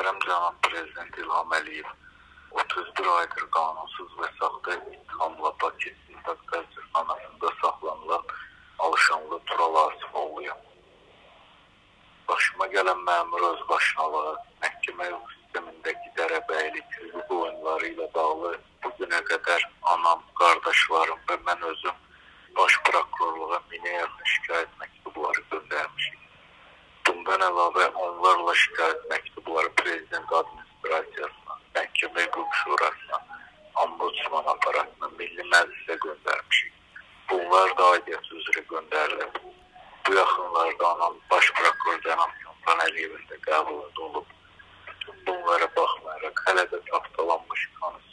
Möhtərəm cənab prezident İlham Əliyev 31 aydır qanunsuz və saxta ittihamla Bakı İstintaq Qəzirxanasında saxlanılan Alışanlı Tural Asif oğluyam. Başıma gələn məmur özbaşınalığı, məhkəmə sistemindəki dərəbəylik, hüquq oyunları ilə bağlı bu günə qədər anam, qardaşlarım və mən özüm baş prokurorluğa minə yaxın şikayət məktubları göndərmişik. Bundan əlavə onlarla şikayət məktubları prezident tələbə çatdırılanmış konstitusiya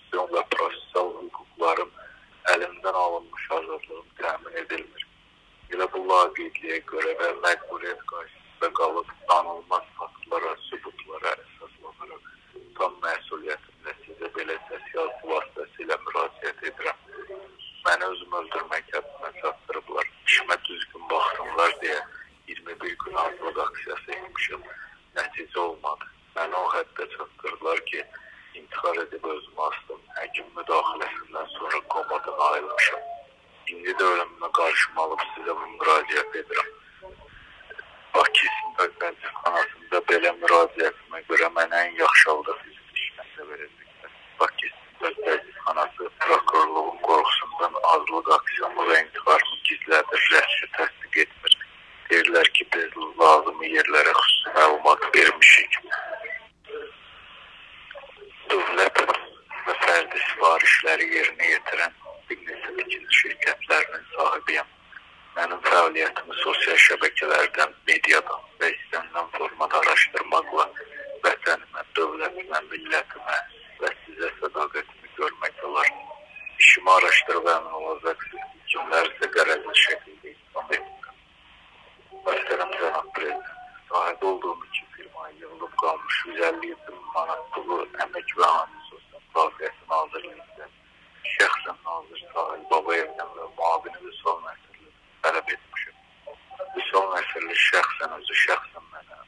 prokurorluğun qorxusundan azlıq aksiyonu və intiharımı gizlədir, rəhşi təsdiq etmir. Deyirlər ki, biz lazımi yerlərə xüsusi məlumat vermişik. Dövlət və fərdi sifarişləri yerinə yetirən bir neçə tikinti şirkətlərinin sahibiyəm. Mənim fəaliyyətimi sosial şəbəkələrdən, mediadan və istənilən formada araşdırmaqla vətənimə, dövlətimə, millətimə və sizə sədaqətimi görmək olar. İşimi araşdırıb əmin olacaqsınız. Kimlər isə qərəzli şəkildə istifadə etmirəm. Başlarım cənab prezident, sahib olduğum iki firmaya yığılıb qalmış 157 min manat pulu əmək və ani sosial müdafiəsi nazirliyində şəxsən nazir Sahil Babayevdən və müavini Vüsal Məsəli tələb etmişim. Vüsal Məsəli şəxsən özü şəxsən mənə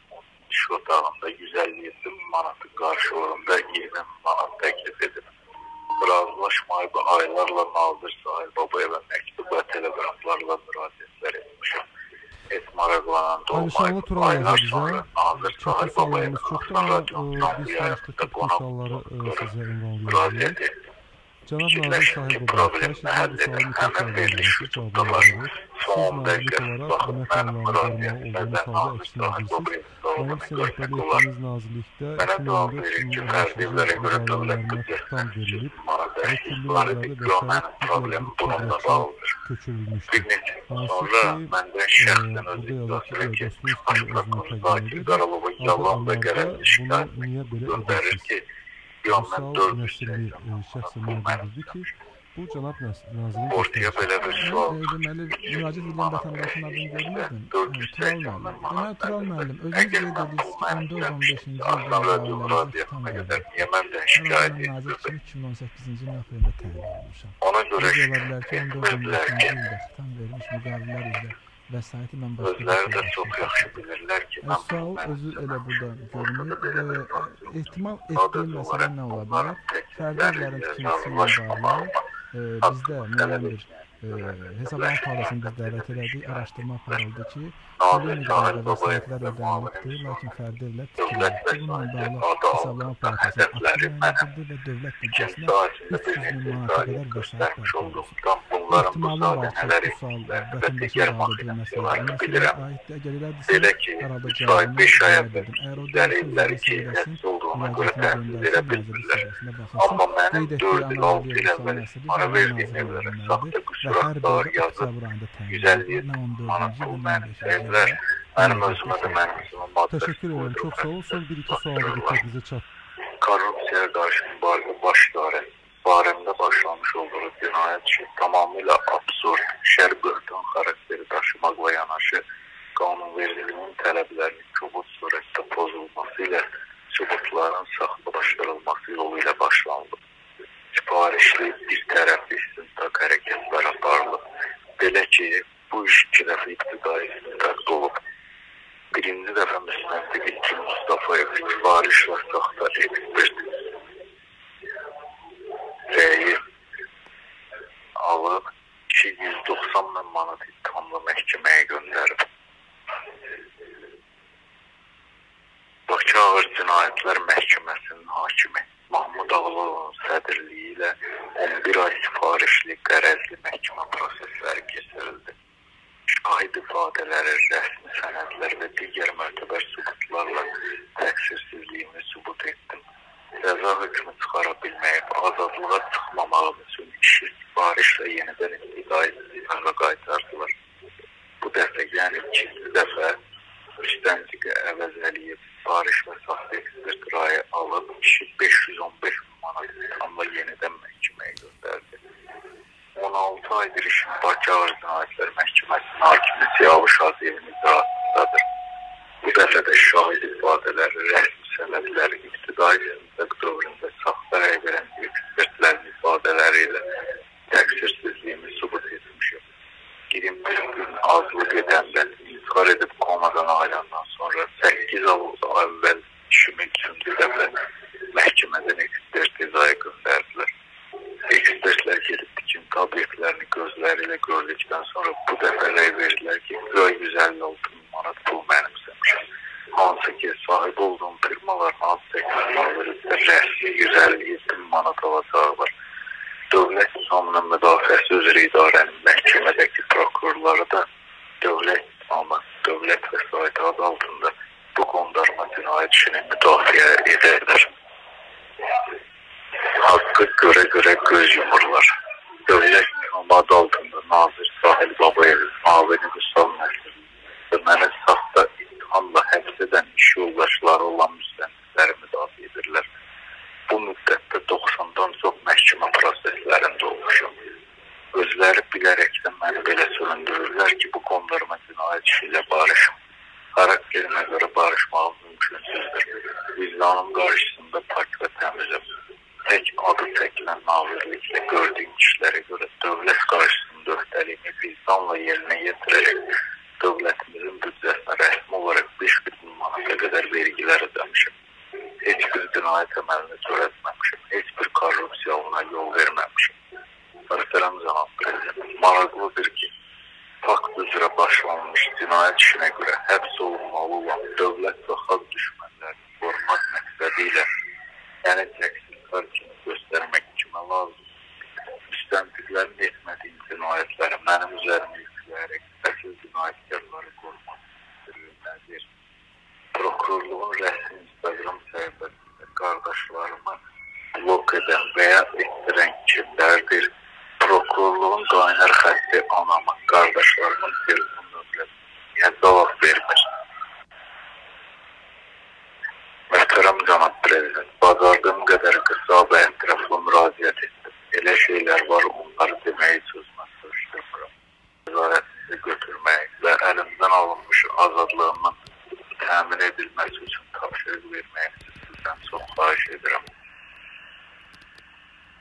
iş otağında 157 min manatı qarşılığında 20 min manat təklif edib. Razılaşmayıb aylarla nazir Sahil Babayevə məktub və telegramlarla müraciətlər etmişim. Et maraqlanan da Alişanlı Tural aylar bizə Babayevə sayılarımız çoxdur, amma biz danışdıqda bu sualları sizə ünvanlayacağıq. Cənab Nazir ki, Sahibov, sizə həll bu sualı edin. Həmin veriliş mütəmməli vücudda cavab var. veririk. Siz nazirlik olaraq əmək qanunlarına olduğunuz halda əksini. Babayevə Mənim səbəbləri olar. etdiyiniz nazirlikdə Mənə cavab 2014 verir ki, 2015-ci fərdiylərə görə dövlət iqamələrində büdcəsindən xitam verilib görmənin vəsait problem bununla bağlıdır. Bir neçə sonra e, şəxsən öz iddiasına ki, dostunuz baş kimi özünü prokuror təqdim Zakir. Qaralovun yalan və qərəzli bunu şikayət niyə belə göndərir ki, bir an mən Vüsal 400 nəsrli e, şəxsi məlumat bildi ki, bu cənab nazirin Ortaya belə bir sual deməli, müraciət edilən vətəndaşın adını görmədin. Hə, Tural 480 müəllim. Deməli. Tural müəllim, özünüz qeyd mənim 14-15-ci ildə qədər Mən şikayət kimi 2018-ci ilin aprelində təyin olmuşam. Ona görə şikayət ki, etmədilər 14-15-ci ki, ildə xitam verilmiş müqavilələr üzrə vəsaiti mən başqa bir özləri də çox yaxşı bilirlər ki, mən Sual özü elə burada görünür e, ehtimal etdiyim məsələ nə ola bilər? Fərdi ilə bağlı e, bizdə müəyyən bir e, hesablama palasını biz dəvət elədik, araşdırma aparıldı ki, milli miqdarda vəsaitlər və ödənilibdir, lakin fərdi Dövlət tikilibdir. Bununla bağlı hesablama altında palasına hədəfləri aktiv mənəm. edildi və dövlət büdcəsinə sahəsində 300 bir min manata qədər vəsait bu ehtimalı var ki, bu sual vətəndaşın cavab maxinasiyalarını Məsələyə aiddir. Əgər elədirsə, arada cavabını bildim. Əgər o dəlillər deyilsə, ki, eləsin, həbs olduğuna görə müraciətini təhsil verə göndərsin, bilmirlər. nazirlik səhifəsində Amma baxılsın. mənim Qeyd 4 etdiyi il 6 il analiz əvvəl nəzəri para Fərman verdiyim naziri evlərə verilməlidir saxta və qüsur hər haqlar biri yazıb oktyabr ayında təyin 150 edildi. Nə manat 14-cü pul il, mənim 15-ci evlər ildə. mənim özümə də mənim özümə maddə Təşəkkür edirəm. Çox sağ olun. Son 1-2 sualı diqqətinizə çat. korrupsiyaya qarşı mübarizə baş idarəsi barəndə başlamış olduğu cinayət işi tamamilə absurd, şər Sifarişli bir tərəfli istintaq hərəkətlər aparılıb. Belə ki, bu iş iki dəfə ibtidai istintaqda olub. Birinci dəfə müstəntiq İlkin Mustafa Safoyev sipariş və saxta ekspert rəyi alıb 290 min manat ittihamla məhkəməyə göndərib. Bakı Ağır Cinayətlər Məhkəməsinin hakimi Mahmud Ağılovun sədrliyi ilə 11 ay sifarişli qərəzli məhkəmə prosesləri keçirildi. Şahid ifadələri, rəsmi sənədlər və digər mötəbər sübutlarla təqsirsizliyimi sübut etdim. Cəza hökmü çıxara bilməyib, azadlığa çıxmamağım üçün işi sifarişlə yenidən ibtidai istiqamə qaytardılar. Bu dəfə, yəni ikinci dəfə Rüstəmcikə Əvəz Əliyev sifariş və saxta ekspert rayı alıb kişi 515 min manat ithamla yenidən məhkəməyə göndərdi. 16 aydır işin Bakı Ağır Cinayətlər Məhkəməsinin hakimi Siyavuş Aziyevin icraatındadır. Bu dəfə də şahid ifadələri, rəsmi sənədləri, ibtidai istintaq dövründə saxta rəy verən ekspertlərin ifadələri ilə təqsirsizliyimi sübut etmişim. 21 gün azlıq edəndən intihar edib komadan ayılandan sonra 8 avqust əvvəl işimi üçüncü dəfə məhkəmədən ekspertizaya göndərdilər. Ekspertlər gedib tikinti obyektlərini gözləri ilə gördükdən sonra bu dəfə rəy verdilər ki, göy 156 min manat pul mənimsəmişəm. Hansı ki, sahib olduğum firmaların az təkliflərində rəsmi 157 min manat alacağı var. Dövlət İslamının Müdafiəsi üzrə idarənin məhkəmədəki prokurorları da dövlət ama dövlət vəsaiti adı altında bu qondarma cinayət işini müdafiə edərlər. Haqqı görə-görə göz yumurlar. Dövlət adı altında Nazir Sahil Babayev, Mavini Qüsal Nəsr və məni saxta ittihamla həbs edən iş yoldaşları olan müstəmsizləri müdafiə edirlər. Bu müddətdə 90-dan çox məhkəmə proseslərində olmuşam. Özləri bilərəkdən məni belə süründürürlər ki, bu qondarma cinayət işi ilə barışım. Xarakterimə görə barışmağım mümkünsüzdür. Vicdanım qarşısında pak və təmizim. Tək adı çəkilən nazirliklə gördüyüm işlərə görə dövlət qarşısında öhdəliyimi vicdanla yerinə yetirərək dövlətimizin büdcəsinə rəsmi olaraq 5 bin manata qədər vergilər ödəmişim. Heç bir cinayət əməlini törətməmişim. Heç bir korrupsiyalına yol verməmişim. Möhtərəm cənab prezident, maraqlıdır ki, fakt üzrə başlanmış cinayət işinə görə həbs olunmalı olan dövlət və xalq düşmənlərini qorumaq məqsədi ilə yəni təqsirkar kimi göstərmək kimə lazım. Müstəntiqlərin etmədiyi cinayətləri mənim üzərimə yükləyərək əsl cinayətkarları qorumaq. Prokurorluğun rəsmi Instagram səhifəsində qardaşlarımı blok edən və ya etdirən kimlərdir? prokurorluğun qaynar xətti anamın, qardaşlarımın telefon nömrəsinə cavab vermir. Möhtərəm cənab prezident, bacardığım qədər qısa və ətraflı müraciət etdim. Elə şeylər var, onları deməyi çözməz soruşdurmuram. Nəzarətsizi götürmək və əlimdən alınmış azadlığımın təmin edilməsi üçün